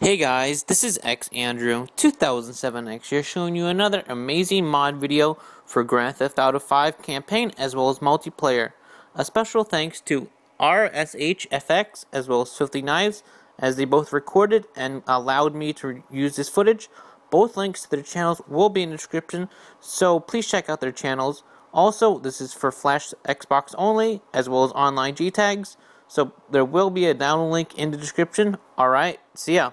Hey guys, this is X Andrew 2007X here showing you another amazing mod video for Grand Theft Auto 5 campaign as well as multiplayer. A special thanks to RSHFX as well as Filthy Knives as they both recorded and allowed me to use this footage. Both links to their channels will be in the description, so please check out their channels. Also, this is for Flash Xbox only as well as online JTAGs. So there will be a download link in the description. Alright, see ya.